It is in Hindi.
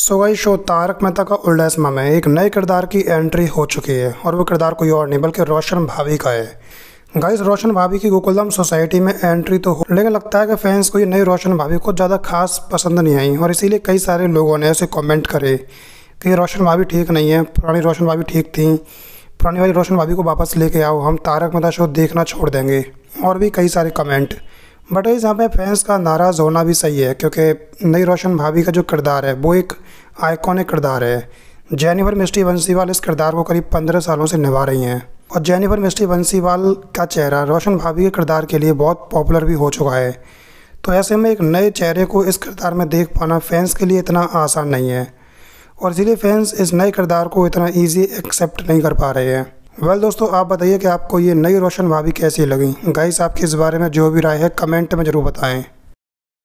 सो गई शो तारक मेहता का उल्टा इसमा में। एक नए किरदार की एंट्री हो चुकी है और वो किरदार कोई और नहीं, बल्कि रोशन भाभी का है। गाइस, रोशन भाभी की गोकुलधाम सोसाइटी में एंट्री तो हो, लेकिन लगता है कि फैंस को ये नई रोशन भाभी को ज़्यादा खास पसंद नहीं आई और इसीलिए कई सारे लोगों ने ऐसे कमेंट करे कि रोशन भाभी ठीक नहीं है, पुरानी रोशन भाभी ठीक थी, पुरानी वाली रोशन भाभी को वापस लेके आओ, हम तारक मेहता शो देखना छोड़ देंगे, और भी कई सारे कमेंट। बट इस यहाँ पे फैंस का नाराज़ होना भी सही है, क्योंकि नई रोशन भाभी का जो किरदार है, वो एक आइकॉनिक किरदार है। जेनिफर मिस्टी बंसीवाल इस किरदार को करीब पंद्रह सालों से निभा रही हैं। और जेनिफर मिस्टी बंसीवाल का चेहरा रोशन भाभी के किरदार के लिए बहुत पॉपुलर भी हो चुका है। तो ऐसे में एक नए चेहरे को इस किरदार में देख पाना फैंस के लिए इतना आसान नहीं है। और इसीलिए फैंस इस नए किरदार को इतना ईजी एक्सेप्ट नहीं कर पा रहे हैं। वेल well, दोस्तों आप बताइए कि आपको ये नई रोशन भाभी कैसी लगी? गाइस आपके इस बारे में जो भी राय है कमेंट में ज़रूर बताएँ।